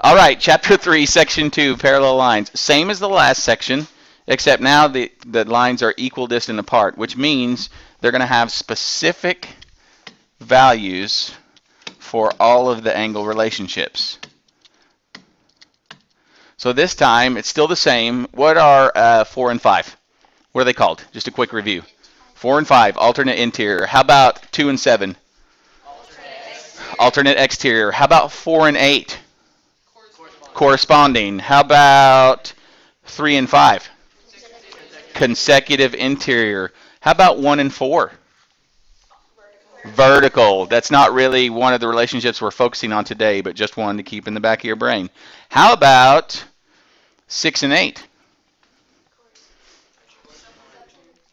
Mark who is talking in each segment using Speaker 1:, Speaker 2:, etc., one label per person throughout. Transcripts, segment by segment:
Speaker 1: All right, chapter 3, section 2, parallel lines. Same as the last section, except now the, the lines are equal distant apart, which means they're going to have specific values for all of the angle relationships. So this time, it's still the same. What are uh, 4 and 5? What are they called? Just a quick review. 4 and 5, alternate interior. How about 2 and 7? Alternate exterior. How about 4 and 8? Corresponding. How about 3 and 5? Consecutive interior. How about 1 and 4? Vertical. That's not really one of the relationships we're focusing on today, but just one to keep in the back of your brain. How about 6 and 8?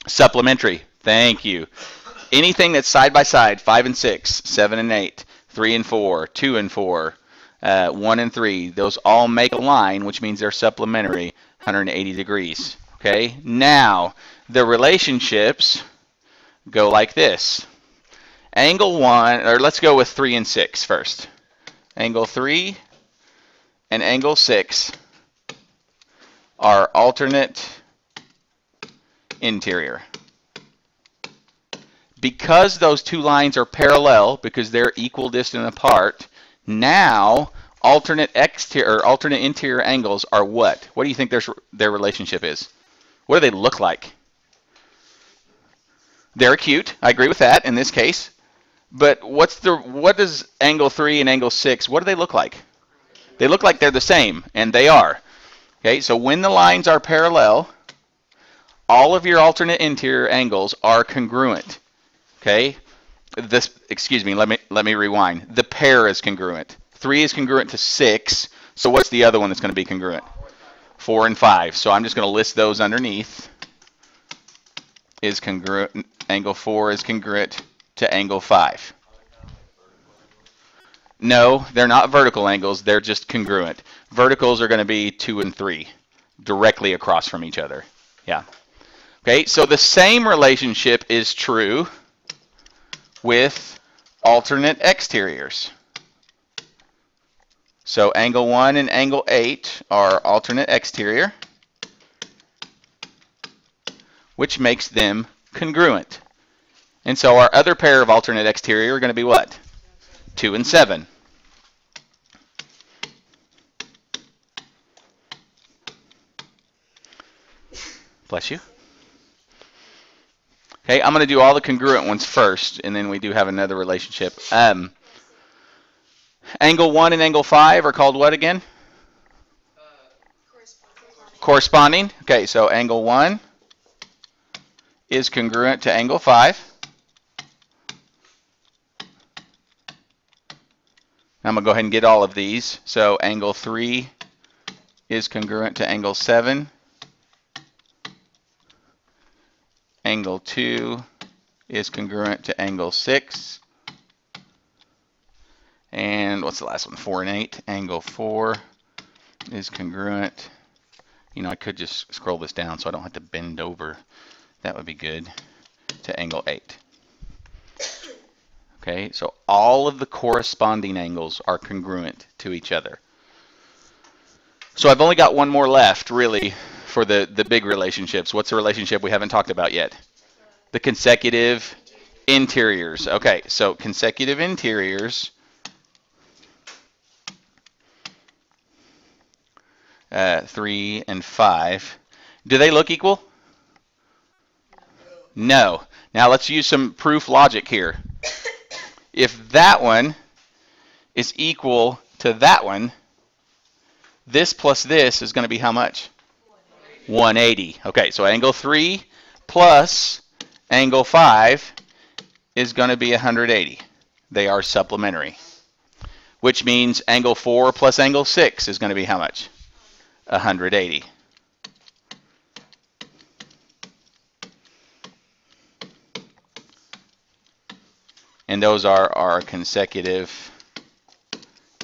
Speaker 1: Supplementary. Thank you. Anything that's side by side, 5 and 6, 7 and 8, 3 and 4, 2 and 4, uh, 1 and 3, those all make a line, which means they're supplementary, 180 degrees. Okay? Now, the relationships go like this. Angle 1, or let's go with 3 and 6 first. Angle 3 and angle 6 are alternate interior. Because those two lines are parallel, because they're equal distant apart, now alternate exterior or alternate interior angles are what? What do you think their their relationship is? What do they look like? They're acute. I agree with that in this case. But what's the what does angle 3 and angle 6 what do they look like? They look like they're the same and they are. Okay? So when the lines are parallel, all of your alternate interior angles are congruent. Okay? This excuse me, let me let me rewind. The pair is congruent. 3 is congruent to 6. So what's the other one that's going to be congruent? 4 and 5. So I'm just going to list those underneath. Is congruent angle 4 is congruent to angle 5. No, they're not vertical angles, they're just congruent. Verticals are going to be 2 and 3 directly across from each other. Yeah. Okay, so the same relationship is true with alternate exteriors. So angle 1 and angle 8 are alternate exterior, which makes them congruent. And so our other pair of alternate exterior are going to be what? 2 and 7. Bless you. Okay, I'm going to do all the congruent ones first, and then we do have another relationship. Um, angle 1 and angle 5 are called what again? Uh, corresponding. corresponding. Okay, so angle 1 is congruent to angle 5. I'm going to go ahead and get all of these. So angle 3 is congruent to angle 7. Angle 2 is congruent to angle 6. And what's the last one? 4 and 8. Angle 4 is congruent. You know, I could just scroll this down so I don't have to bend over. That would be good. To angle 8. Okay, so all of the corresponding angles are congruent to each other. So I've only got one more left, really, for the, the big relationships. What's the relationship we haven't talked about yet? The consecutive interiors. Okay, so consecutive interiors. Uh, 3 and 5. Do they look equal? No. Now let's use some proof logic here if that one is equal to that one, this plus this is going to be how much? 180. Okay, so angle 3 plus angle 5 is going to be 180. They are supplementary. Which means angle 4 plus angle 6 is going to be how much? 180. and those are our consecutive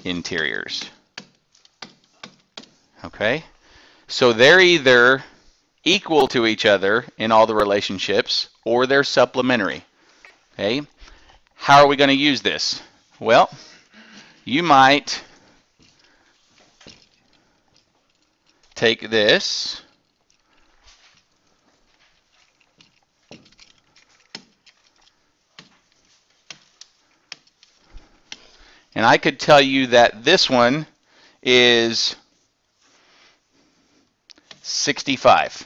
Speaker 1: interiors. Okay? So they're either equal to each other in all the relationships or they're supplementary. Okay? How are we going to use this? Well, you might take this. And I could tell you that this one is 65.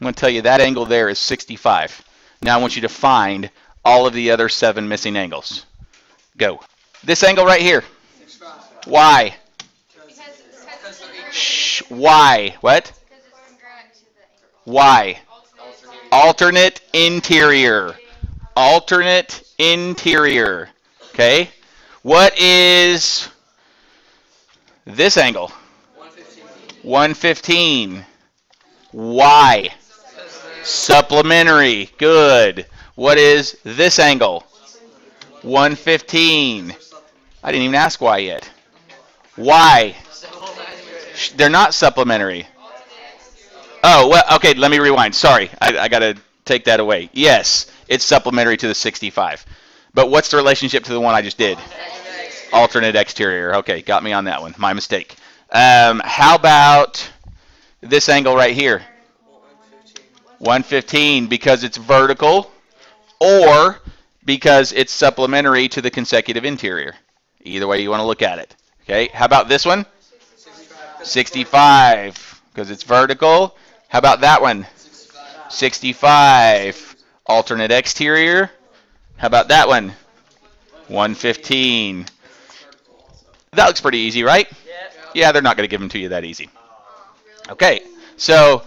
Speaker 1: I'm going to tell you that angle there is 65. Now I want you to find all of the other seven missing angles. Go. This angle right here. Why? Shh. Why? What? Why? Alternate interior. Alternate interior. Okay? What is this angle? 115. Why? Supplementary. Good. What is this angle? 115. I didn't even ask why yet. Why? They're not supplementary. Oh, well, okay, let me rewind. Sorry, I, I got to take that away. Yes, it's supplementary to the 65. But what's the relationship to the one I just did? Alternate exterior. Okay, got me on that one. My mistake. Um, how about this angle right here? 115 because it's vertical or because it's supplementary to the consecutive interior. Either way you want to look at it. Okay, how about this one? 65 because it's vertical. How about that one? 65. Alternate exterior. How about that one? 115. That looks pretty easy, right? Yeah, they're not going to give them to you that easy. Okay, so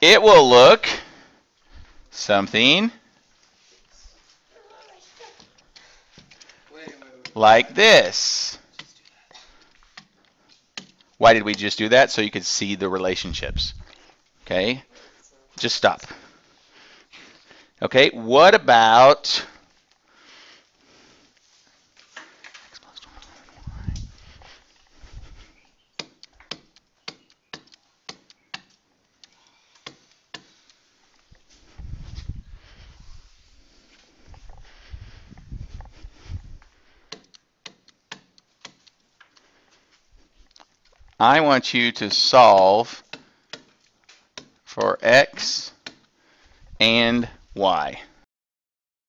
Speaker 1: it will look something like this. Why did we just do that? So you could see the relationships. Okay, just stop. Okay, what about I want you to solve for x and y.